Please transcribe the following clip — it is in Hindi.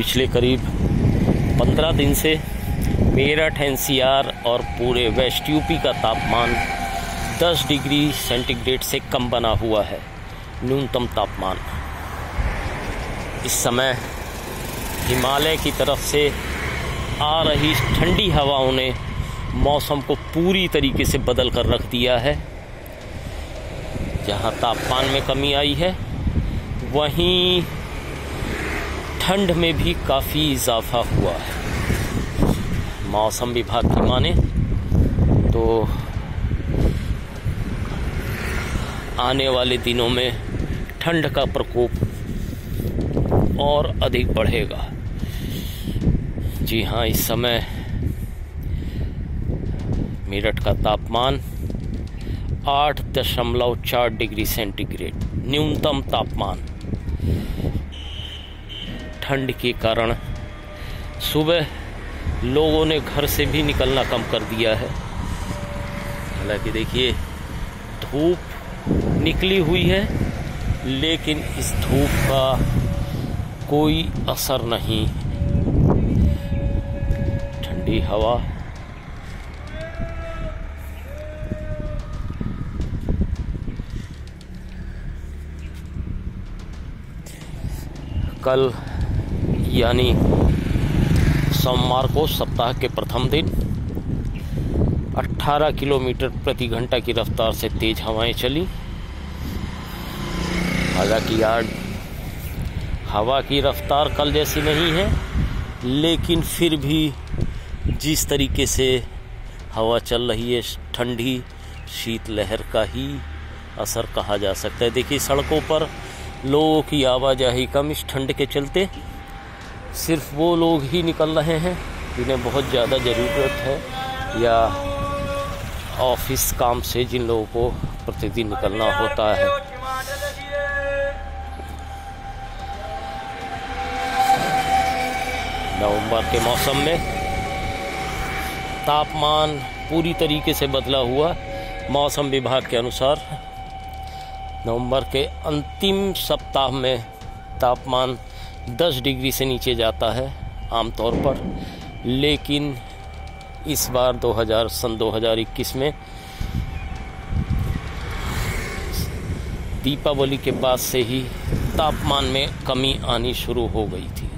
पिछले करीब पंद्रह दिन से मेरठ, एनसीआर और पूरे वेस्ट यूपी का तापमान 10 डिग्री सेंटीग्रेड से कम बना हुआ है, न्यूनतम तापमान। इस समय हिमालय की तरफ़ से आ रही ठंडी हवाओं ने मौसम को पूरी तरीके से बदल कर रख दिया है। जहाँ तापमान में कमी आई है, वहीं ठंड में भी काफ़ी इजाफा हुआ है। मौसम विभाग की माने तो आने वाले दिनों में ठंड का प्रकोप और अधिक बढ़ेगा। जी हाँ इस समय मेरठ का तापमान आठ दशमलव चार डिग्री सेंटीग्रेड, न्यूनतम तापमान ठंड के कारण सुबह लोगों ने घर से भी निकलना कम कर दिया है। हालाँकि देखिए, धूप निकली हुई है, लेकिन इस धूप का कोई असर नहीं। ठंडी हवा। कल यानी सोमवार को सप्ताह के प्रथम दिन 18 किलोमीटर प्रति घंटा की रफ्तार से तेज हवाएँ चली। हालाँकि आज हवा की रफ्तार कल जैसी नहीं है, लेकिन फिर भी जिस तरीके से हवा चल रही है, ठंडी शीतलहर का ही असर कहा जा सकता है। देखिए, सड़कों पर लोगों की आवाजाही कम, इस ठंड के चलते सिर्फ़ वो लोग ही निकल रहे हैं जिन्हें बहुत ज़्यादा ज़रूरत है या ऑफ़िस काम से जिन लोगों को प्रतिदिन निकलना होता है। नवंबर के मौसम में तापमान पूरी तरीके से बदला हुआ मौसम विभाग के अनुसार। नवंबर के अंतिम सप्ताह में तापमान 10 डिग्री से नीचे जाता है आमतौर पर, लेकिन इस बार 2000 सन 2021 में दीपावली के बाद से ही तापमान में कमी आनी शुरू हो गई थी।